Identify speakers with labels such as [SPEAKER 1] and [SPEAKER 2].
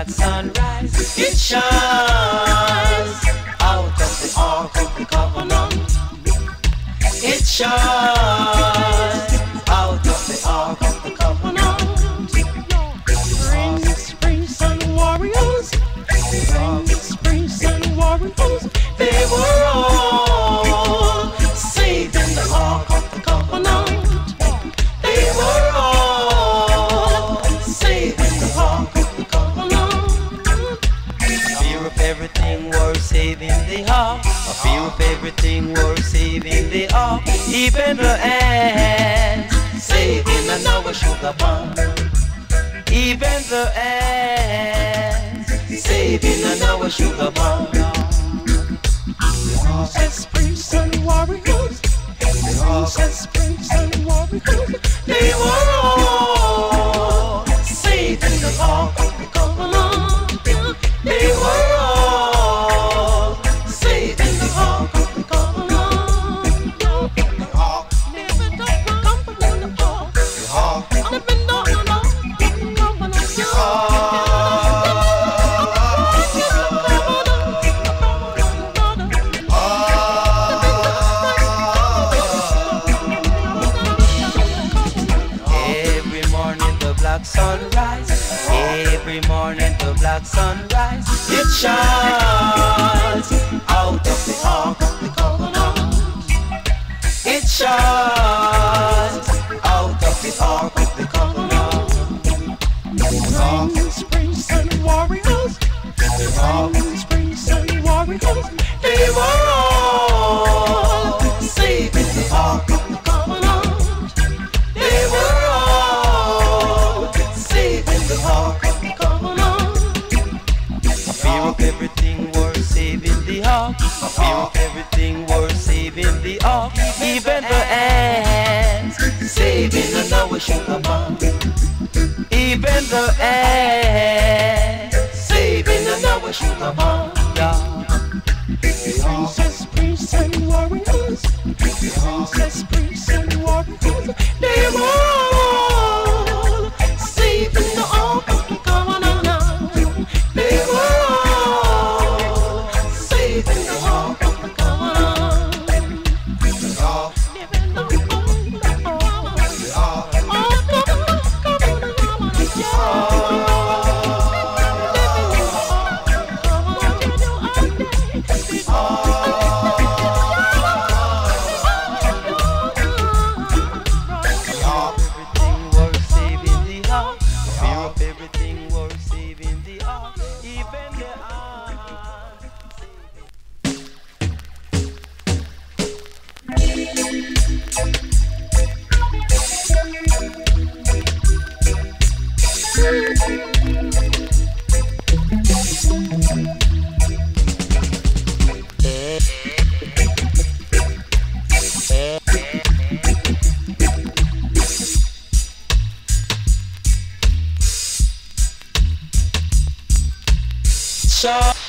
[SPEAKER 1] morning sunrise, it shines. Out of the ark of the covenant. It shines saving the ark. A fear of everything worth saving the ark. Even the ants saving the Noah sugar pan. Even the ants saving the Noah sugar pan.
[SPEAKER 2] Says spring, sun warriors. Says spring, sun warriors.
[SPEAKER 1] Morning the black sun rises. It shines out of the ark of the covenant. It shines out of the ark of the covenant.
[SPEAKER 2] Spring, spring, sun warriors. Spring, spring, sun warriors.
[SPEAKER 1] They were everything worth saving the ark. Fear everything worth saving the ark. Even the ants saving the Noah sugar pan. Even the ants saving the Noah sugar pan. Yeah.
[SPEAKER 2] Princess, prince, and warriors. Princess, prince,
[SPEAKER 1] Shut